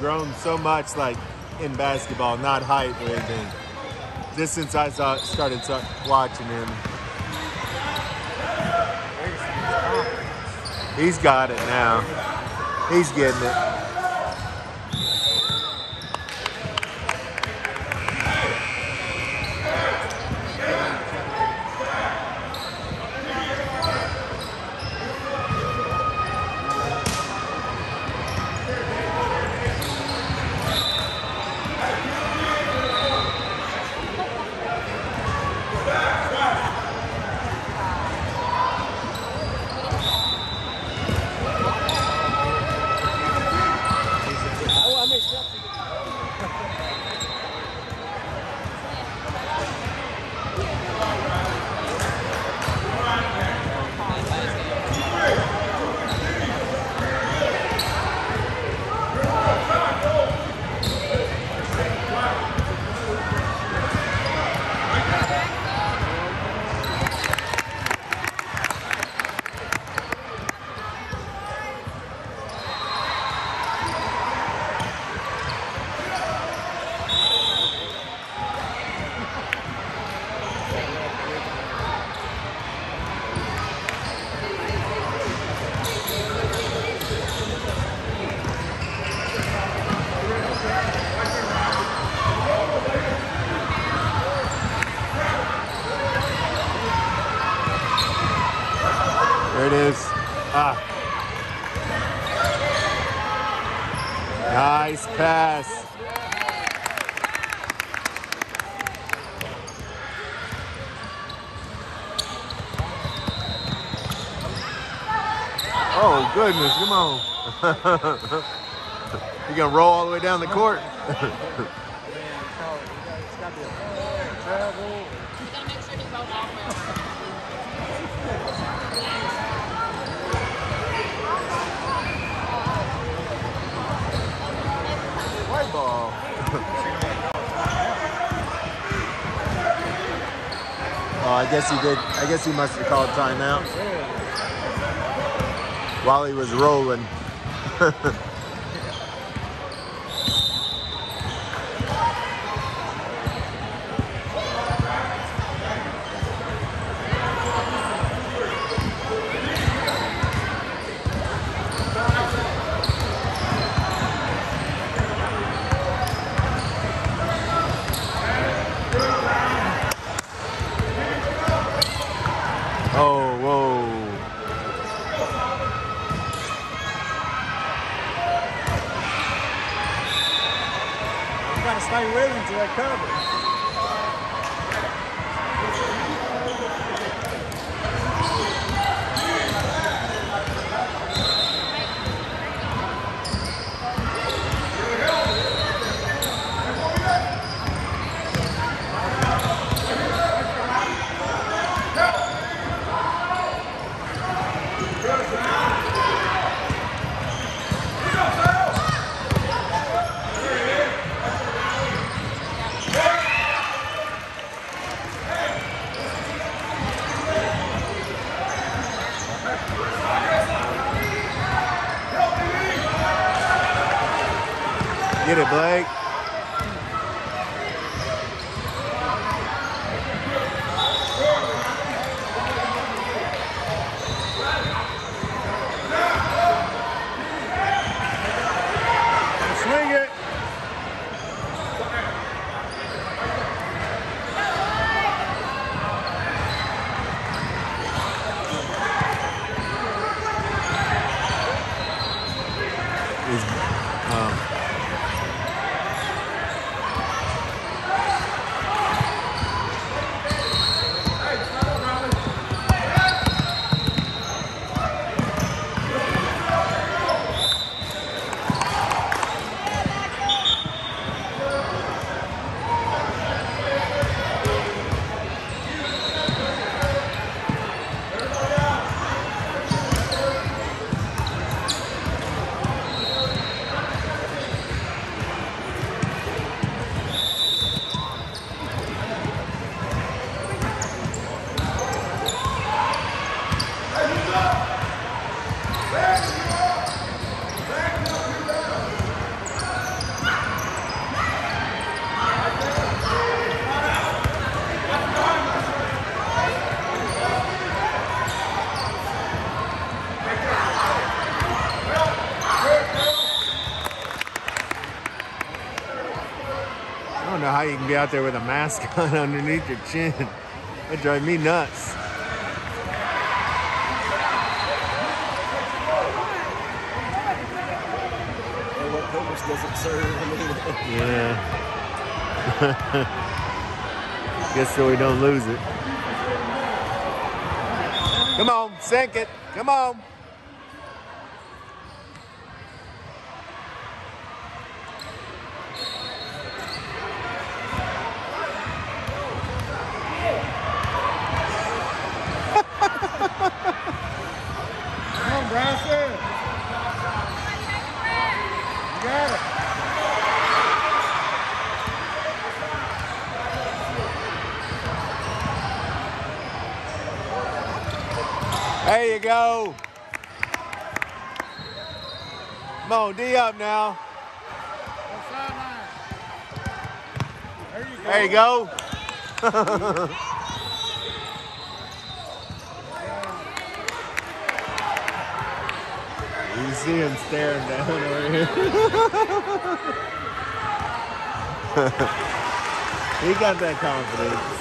Grown so much, like in basketball, not height or anything. Just since I saw, started watching him, he's got it now. He's getting it. Oh, I missed that. There it is. Ah. Nice pass. Oh goodness, come on. you gonna roll all the way down the court? Man, call it. You got- It's got to be a travel. You gotta make sure he rolled all the way around. White ball. oh, Oh, I guess he did. I guess he must have called timeout while he was rolling. To stay him to that Blake. Um, be out there with a mask on underneath your chin. That drives me nuts. Yeah. Guess so we don't lose it. Come on, sink it. Come on. Come on, Bryson. You got it. There you go. Come on, D up now. There you go. There you go. You see him staring down over here. he got that confidence.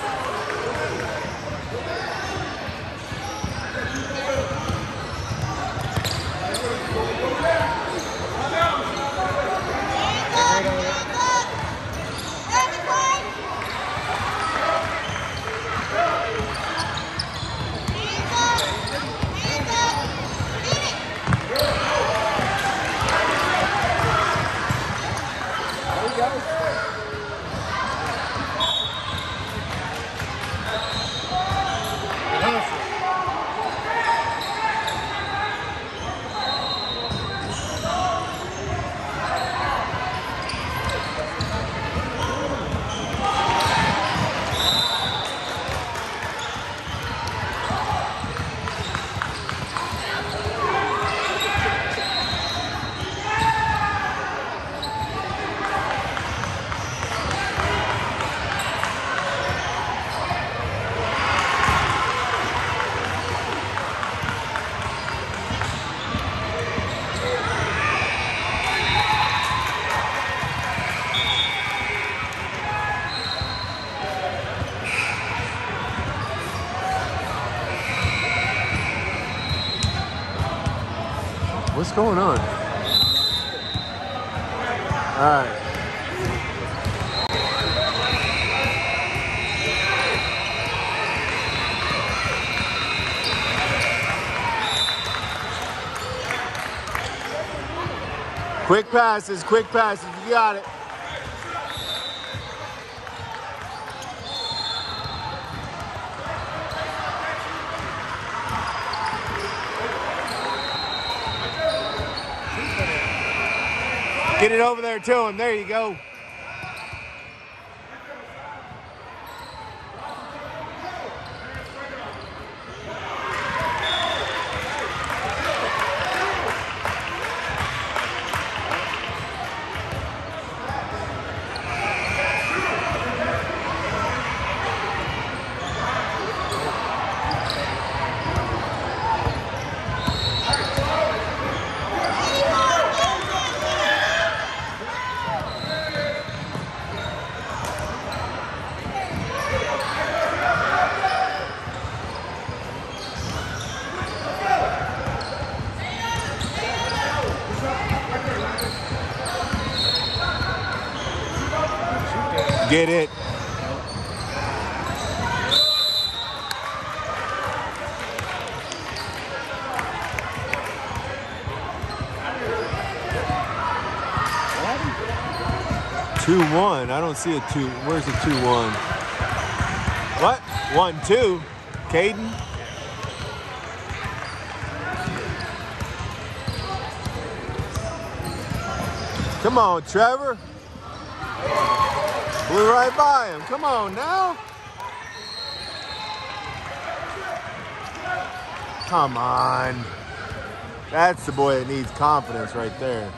Going on? All right. Quick passes, quick passes. You got it. Get it over there to him. There you go. Get it. Two one. I don't see a two. Where's the two one? What? One two. Caden. Come on, Trevor. Blew right by him. Come on now. Come on. That's the boy that needs confidence right there.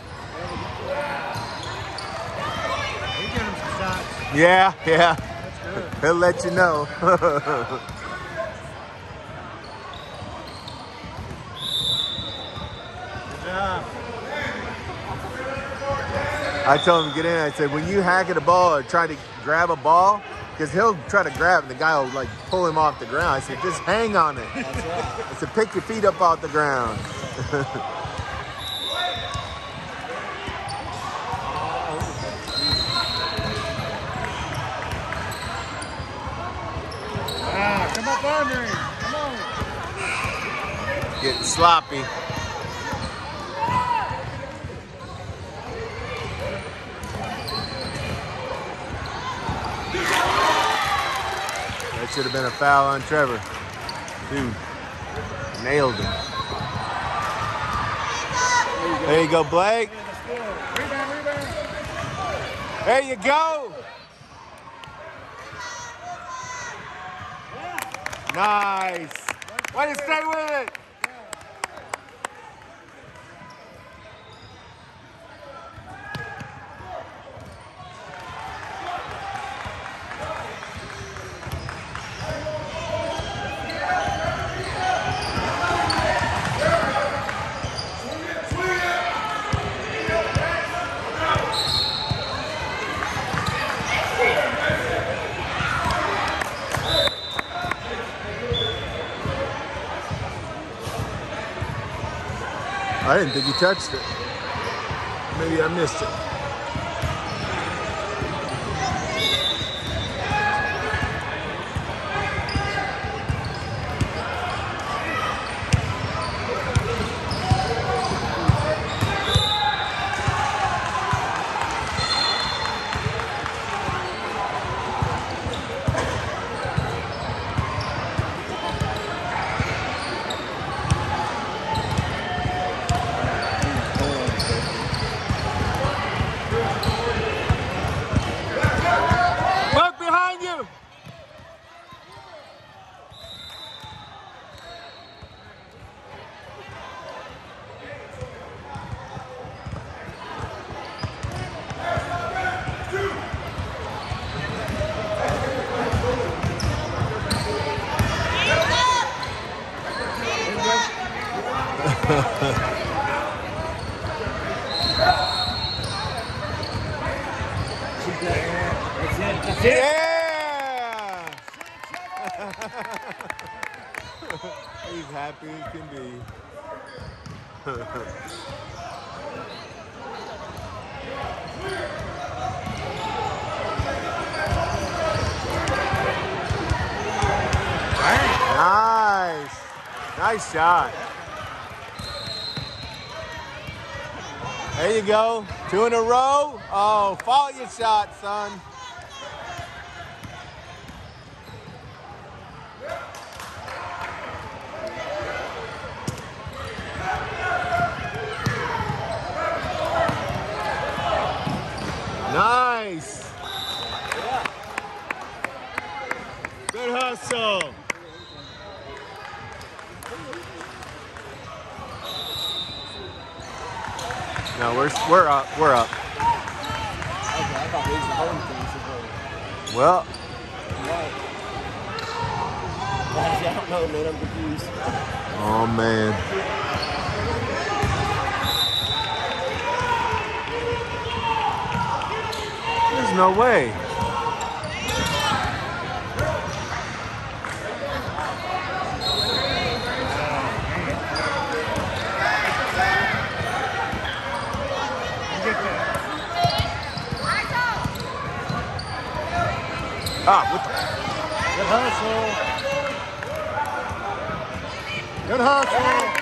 He get him some shots. Yeah, yeah. He'll let you know. I told him to get in. I said, when you hack at a ball or try to grab a ball, because he'll try to grab and the guy will like pull him off the ground. I said, just hang on it. That's right. I said, pick your feet up off the ground. Ah, come up him. Come on. Getting sloppy. Should have been a foul on Trevor. Dude, nailed him. There you go, Blake. There you go. Nice. Way to stay with it. I didn't think he touched it. Maybe I missed it. Look behind you. That's it. That's it. Yeah. He's happy as can be. Nice. Nice shot. There you go. Two in a row. Oh, follow your shot, son. Nice. Good hustle. No, we're up. We're up. Well, I don't know, man. I'm confused. oh man. There's no way. Ah, what the? Good hustle. Good hustle.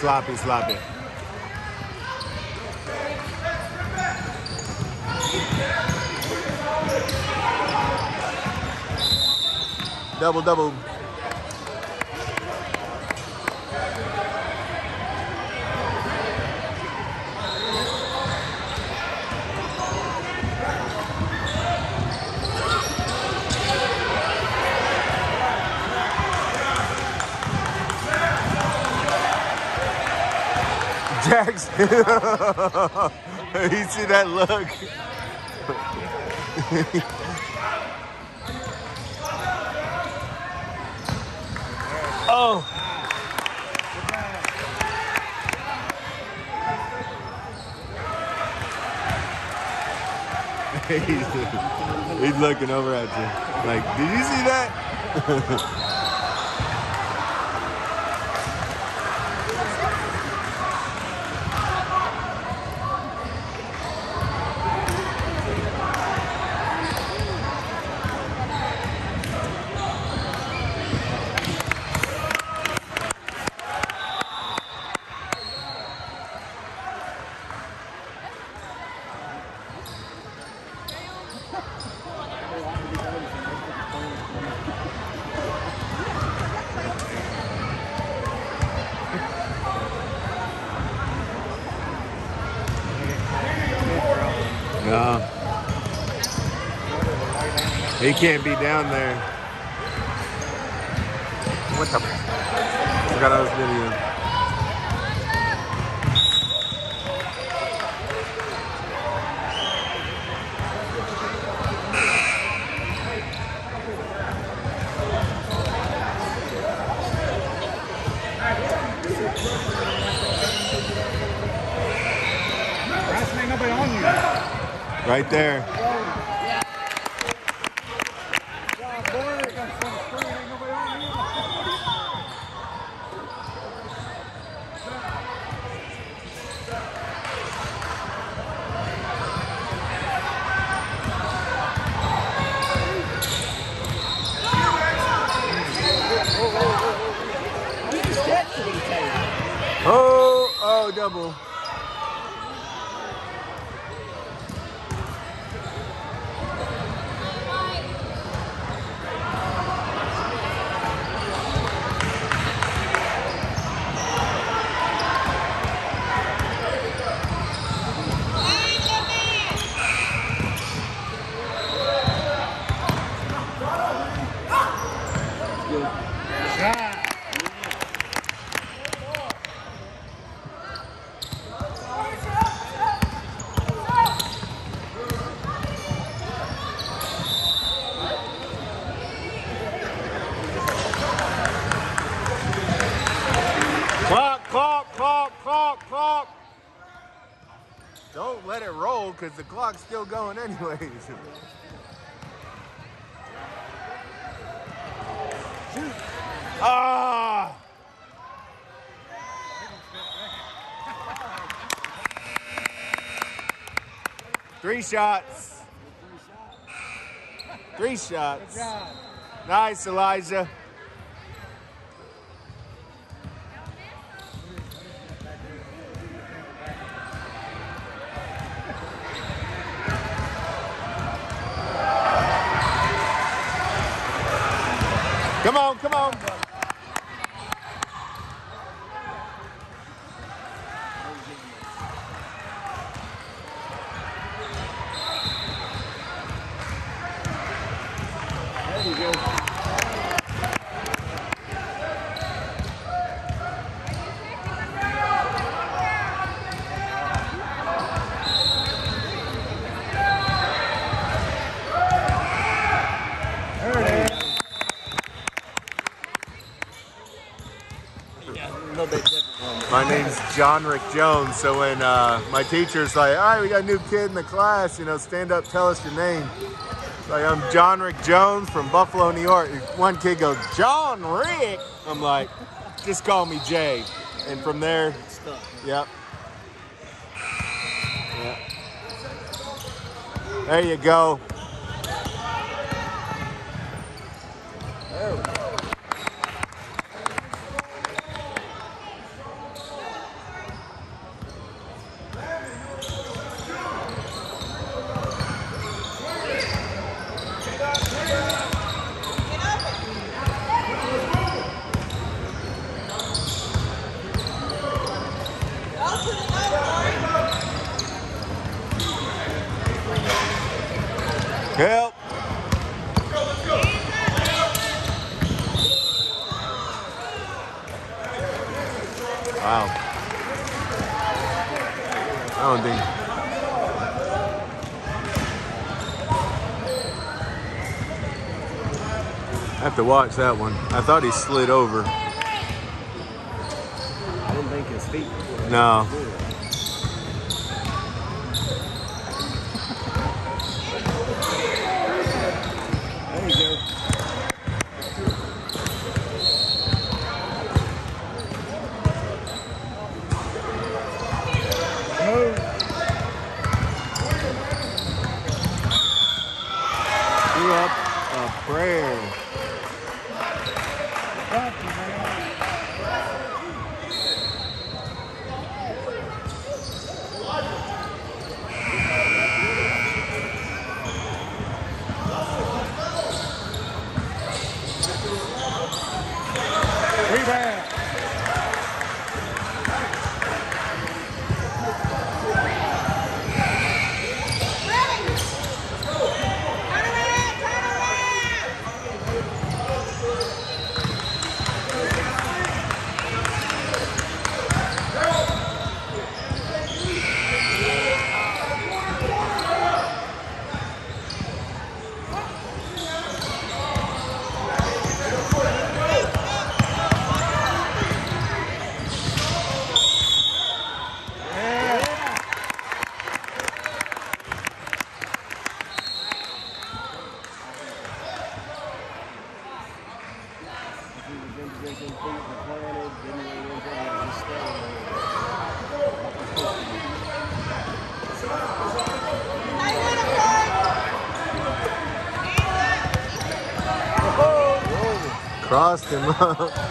Sloppy, sloppy. Double, double. Jax, you see that look? oh. he's, he's looking over at you. Like, did you see that? No. He can't be down there. What the? Forgot I was video. Right there. Yeah, boy, got some screen, ain't nobody on you. Oh, oh, double. Shot. Clock, clock, clock, clock, clock. Don't let it roll because the clock's still going anyways. Ah! Three shots. Three shots. Nice, Elijah. Come on, come on. There you go. There it is. A little bit different from My name's John Rick Jones. So when uh, my teacher's like, all right, we got a new kid in the class, you know, stand up, tell us your name. Like, I'm John Rick Jones from Buffalo, New York. One kid goes, John Rick. I'm like, just call me Jay. And from there, yep. Yep. There you. Go. Wow. I don't think. I have to watch that one. I thought he slid over. I didn't think his feet. No. 行吗？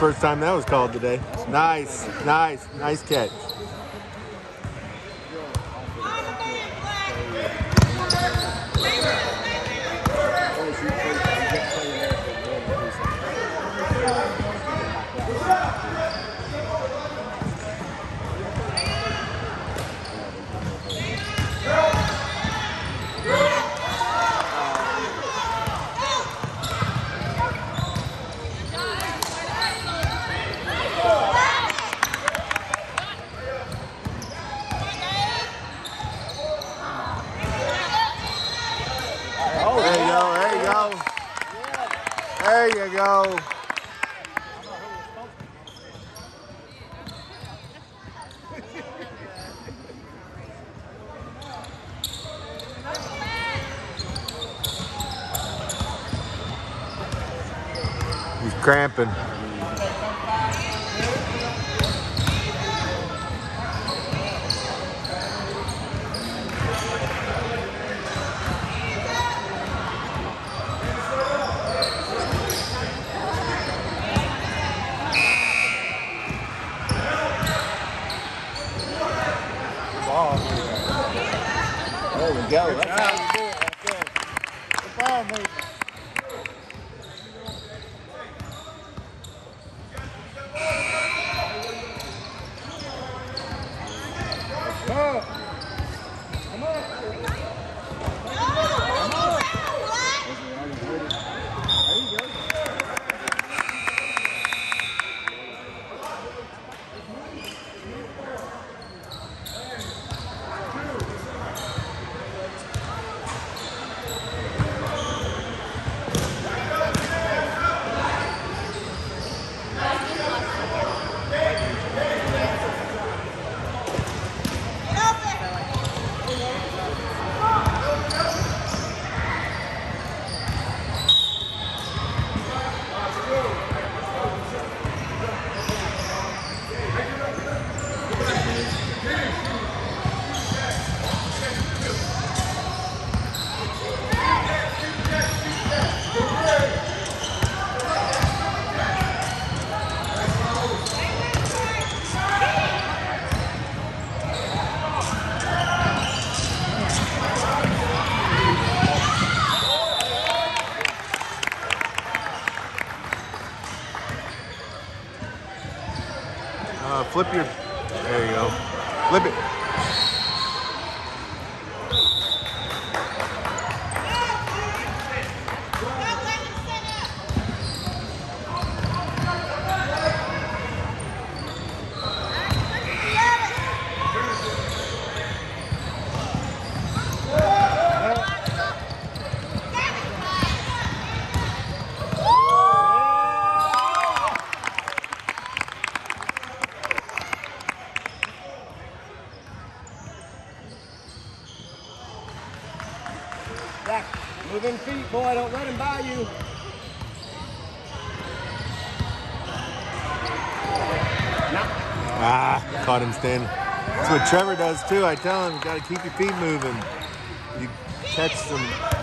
first time that was called today. Nice, nice, nice catch. He's cramping. go. Moving feet, boy. Don't let him by you. Ah, caught him standing. That's what Trevor does too. I tell him, you got to keep your feet moving. You catch some.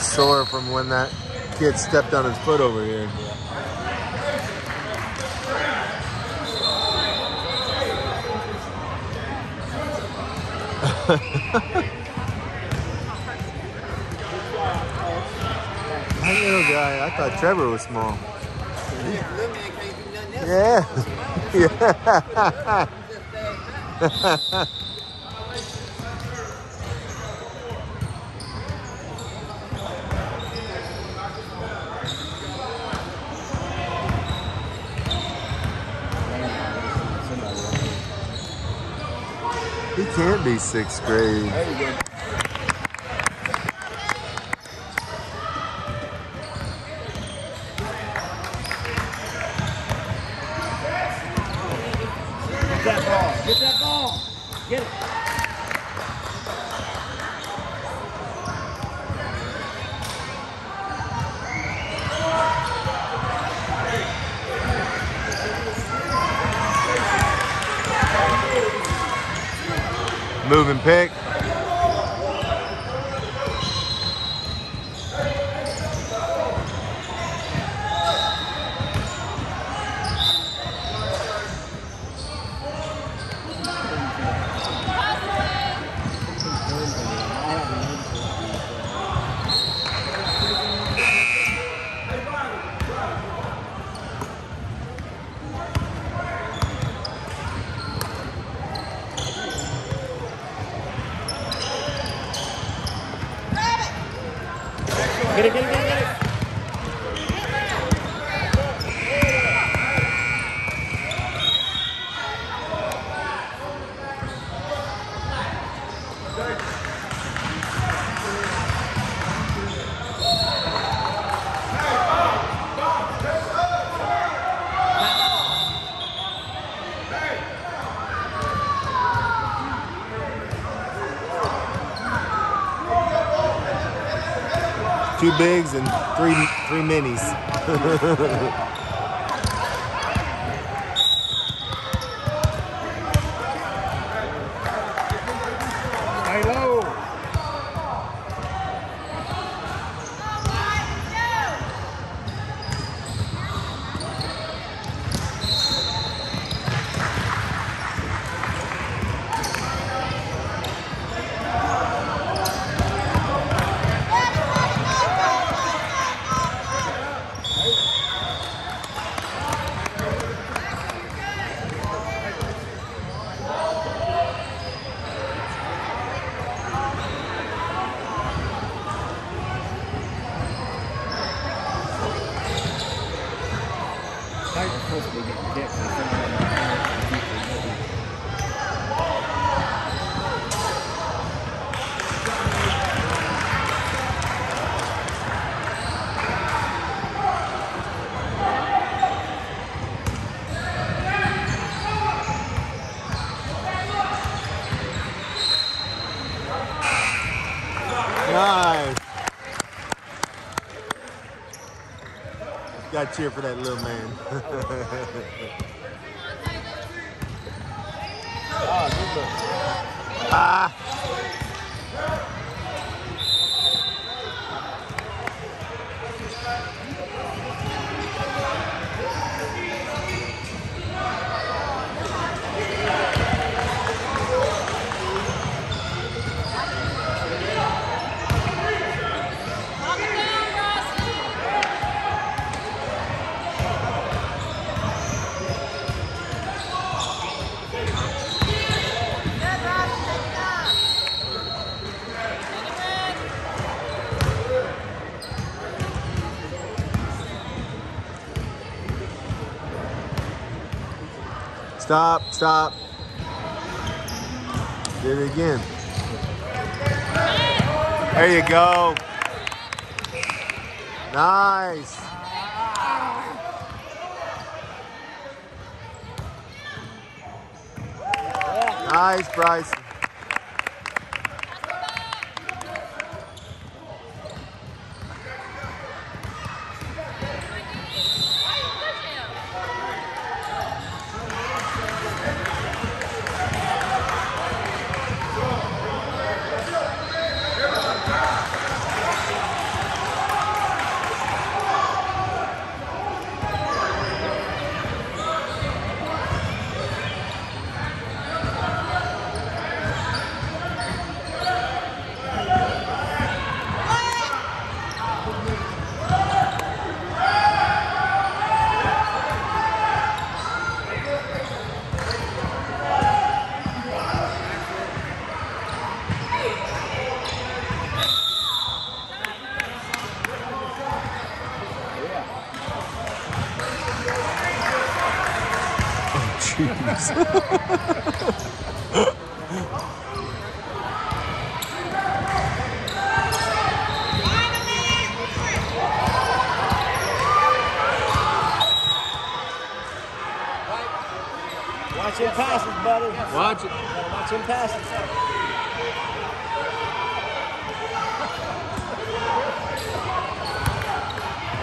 Sore from when that kid stepped on his foot over here. that little guy, I thought Trevor was small. Yeah. Yeah. He can't be sixth grade. Get it, get Two bigs and three three minis. Stay low. Titan's supposed to be getting kicked. but somehow they- Nice. Got cheer for that little man. Ah, Stop, stop. Did it again. There you go. Nice. Nice, Bryce. Jeez. Watch him passes, buddy. Watch it. Gotta watch him passes.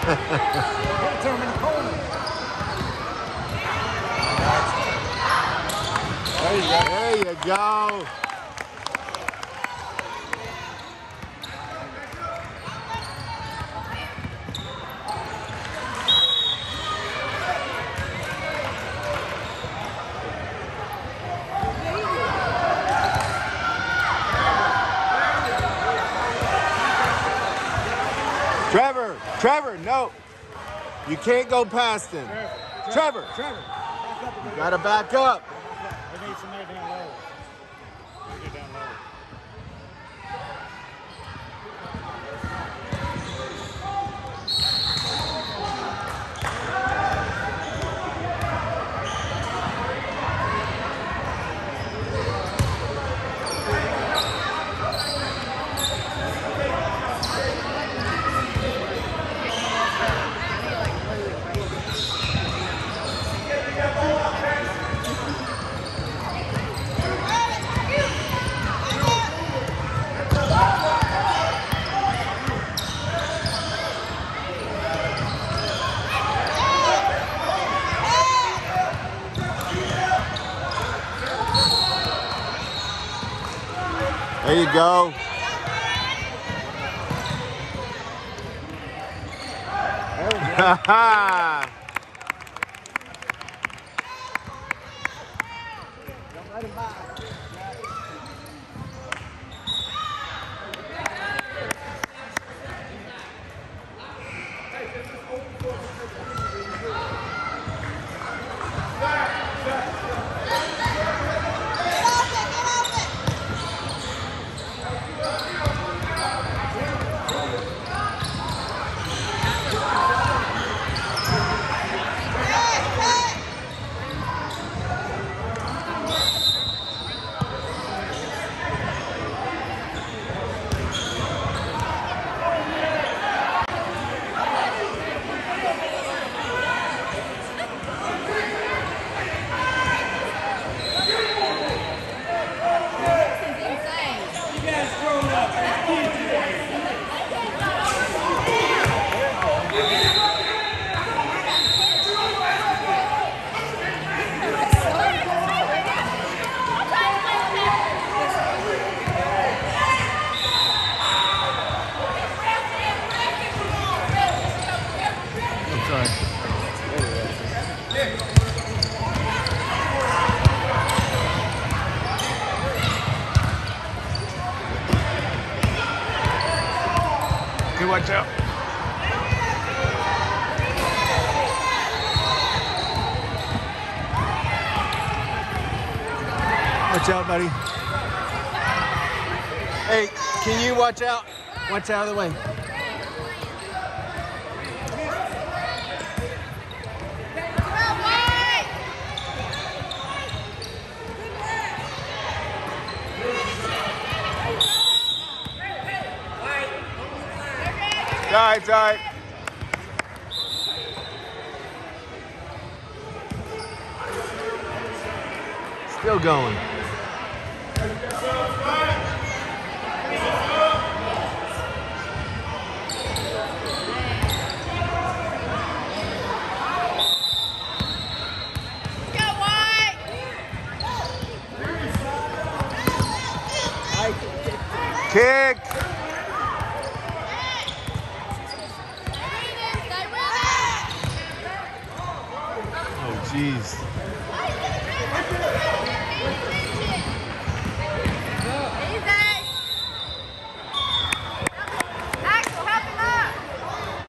Hit him in the corner. There you go. There you go. Trevor, Trevor, no. You can't go past him. Trevor, Trevor, up you gotta back up. go. Ha ha! Watch out, buddy. Hey, can you watch out? Watch out of the way. It's all right, it's all right. Still going.